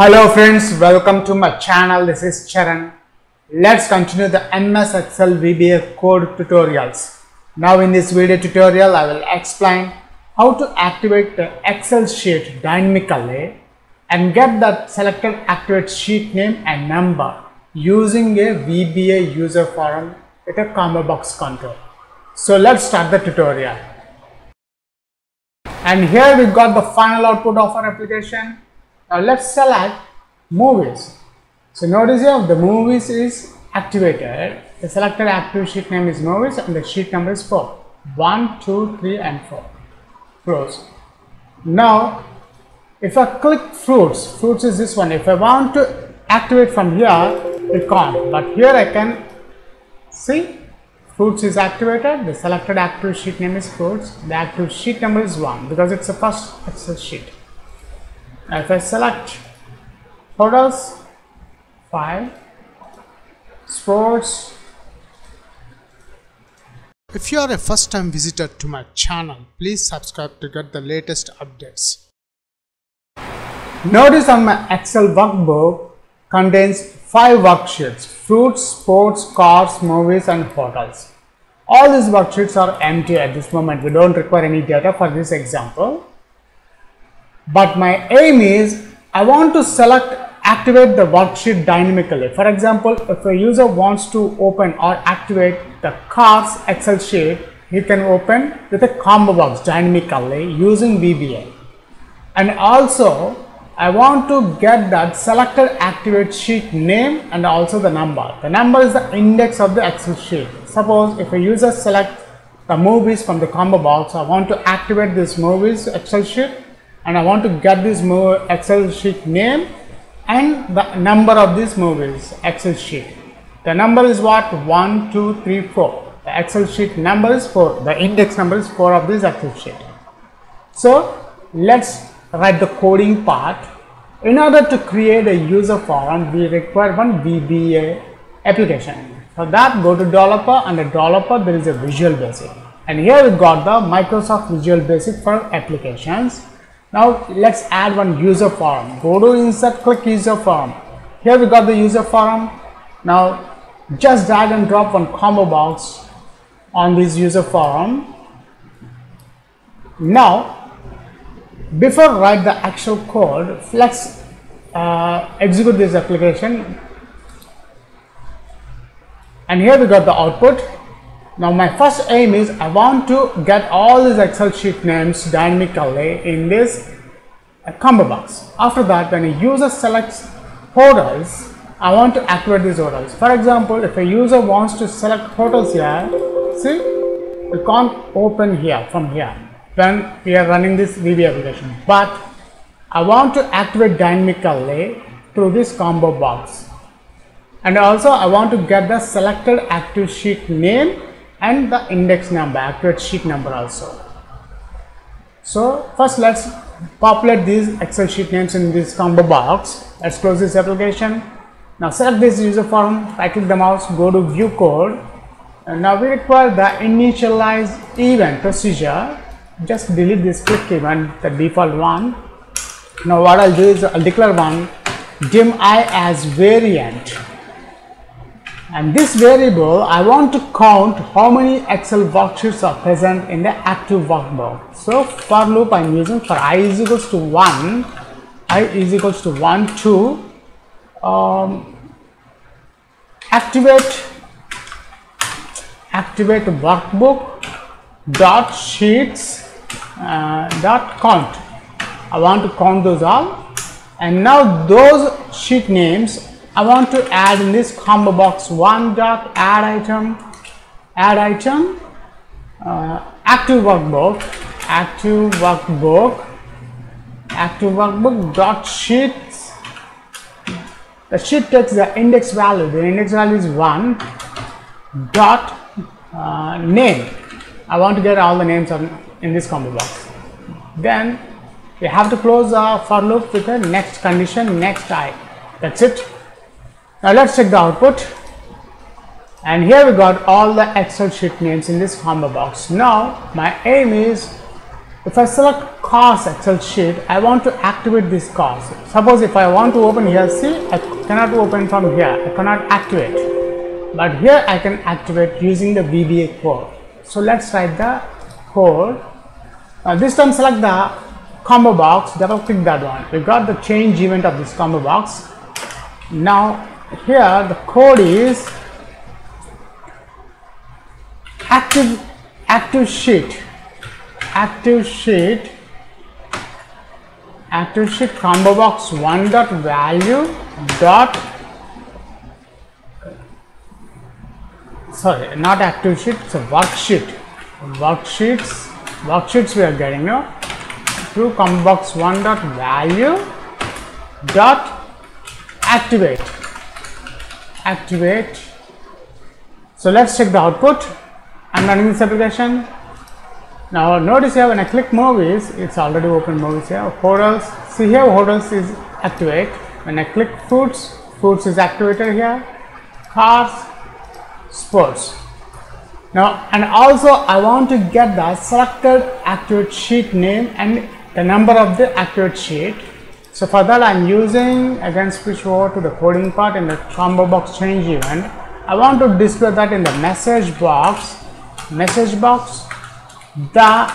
Hello friends, welcome to my channel. This is Charan. Let's continue the MS Excel VBA code tutorials. Now in this video tutorial, I will explain how to activate the Excel sheet dynamically and get that selected activate sheet name and number using a VBA user form with a combo box control. So let's start the tutorial. And here we got the final output of our application. Now let's select movies. So notice here the movies is activated. The selected active sheet name is movies and the sheet number is 4. 1, 2, 3 and 4 rows. Now if I click fruits, fruits is this one. If I want to activate from here, it can't. But here I can see fruits is activated. The selected active sheet name is fruits. The active sheet number is 1 because it's the first Excel sheet. If I select photos, file sports. If you are a first time visitor to my channel, please subscribe to get the latest updates. Notice on my Excel workbook contains 5 worksheets, fruits, sports, cars, movies and hotels. All these worksheets are empty at this moment. We don't require any data for this example. But my aim is I want to select activate the worksheet dynamically. For example, if a user wants to open or activate the cars Excel sheet, he can open with a combo box dynamically using VBA. And also, I want to get that selected activate sheet name and also the number. The number is the index of the Excel sheet. Suppose if a user selects the movies from the combo box, I want to activate this movies Excel sheet and I want to get this Excel sheet name and the number of these movies Excel sheet. The number is what? 1, 2, 3, 4. The Excel sheet number is 4. The index number is 4 of this Excel sheet. So, let's write the coding part. In order to create a user form, we require one VBA application. For that, go to developer and developer there is a Visual Basic. And here we got the Microsoft Visual Basic for applications. Now let's add one user form. Go to insert, click user form. Here we got the user form. Now just drag and drop one combo box on this user form. Now before write the actual code, let's uh, execute this application. And here we got the output. Now my first aim is I want to get all these Excel sheet names dynamically in this uh, combo box. After that when a user selects hotels, I want to activate these hotels. For example, if a user wants to select hotels here, see, we can't open here from here when we are running this VB application. But I want to activate dynamically through this combo box. And also I want to get the selected active sheet name and the index number, activate sheet number also. So first let's populate these Excel sheet names in this combo box. Let's close this application. Now select this user form, right click the mouse, go to view code. And now we require the initialize event procedure. Just delete this click event, the default one. Now what I'll do is I'll declare one dim i as variant and this variable I want to count how many Excel worksheets are present in the active workbook. So for loop I am using for i is equals to 1, i is equals to 1 2, um, activate activate workbook dot sheets uh, dot count. I want to count those all and now those sheet names I want to add in this combo box one dot add item add item uh, active workbook active workbook active workbook dot sheets. The sheet takes the index value. The index value is 1 dot uh, name. I want to get all the names on, in this combo box. Then we have to close the for loop with the next condition next i. That's it now let's check the output and here we got all the excel sheet names in this combo box now my aim is if I select cars Excel sheet, I want to activate this cars. Suppose if I want to open here, see, I cannot open from here, I cannot activate. But here I can activate using the VBA code. So let's write the code. Now this time select the combo box, double click that one. We got the change event of this combo box. Now here the code is active active sheet. Active sheet. Active sheet combo box one dot value dot sorry not active sheet it's a worksheet. Worksheets worksheets we are getting now. Through combo box one dot value dot activate activate so let's check the output i'm running this application now notice here when I click movies, it's already open movies here. Hotels, see here hotels is activate. When I click foods, foods is activated here. Cars, sports. Now and also I want to get the selected activate sheet name and the number of the activate sheet. So for that I'm using again switch over to the coding part in the combo box change event. I want to display that in the message box, message box the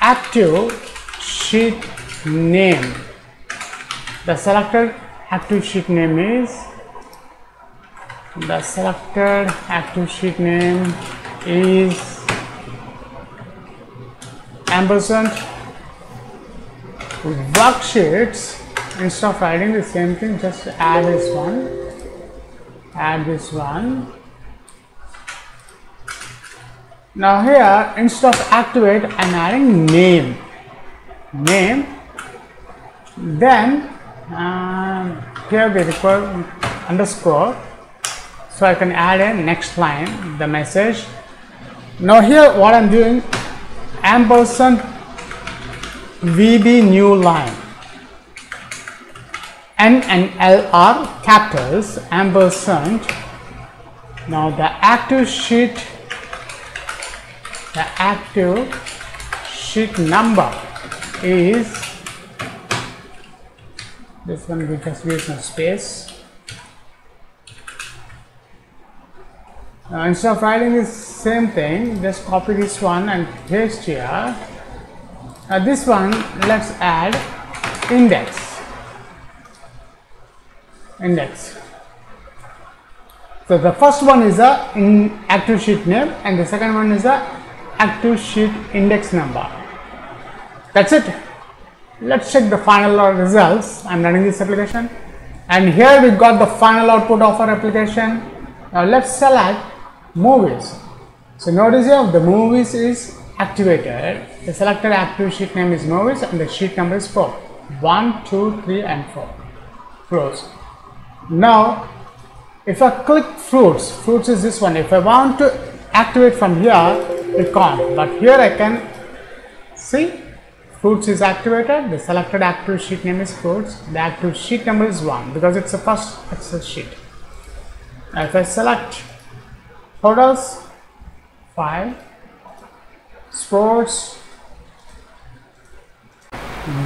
active sheet name the selected active sheet name is the selected active sheet name is ampersand worksheets instead of writing the same thing just add this one add this one. Now here instead of activate I am adding name. Name. Then um, here we require underscore so I can add a next line the message. Now here what I'm doing ampersand VB new line. N and L are capitals ampersand now the active sheet the active sheet number is this one we just use some space. Now instead of writing the same thing just copy this one and paste here now this one let's add index index so the first one is a in active sheet name and the second one is a active sheet index number. That's it. Let's check the final results. I'm running this application and here we got the final output of our application. Now let's select movies. So notice here the movies is activated. The selected active sheet name is movies and the sheet number is 4. 1, 2, 3 and 4 rows. Now if I click fruits, fruits is this one. If I want to activate from here, it can't but here I can see fruits is activated the selected active sheet name is fruits the active sheet number is 1 because it's the first excel sheet now if I select hotels 5 sports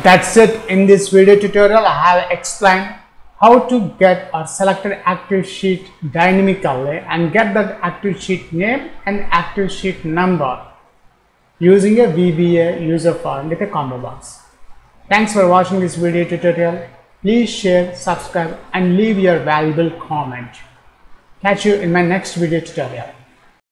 that's it in this video tutorial I have explained how to get a selected active sheet dynamically and get that active sheet name and active sheet number using a VBA user form with a combo box. Thanks for watching this video tutorial. Please share, subscribe and leave your valuable comment. Catch you in my next video tutorial.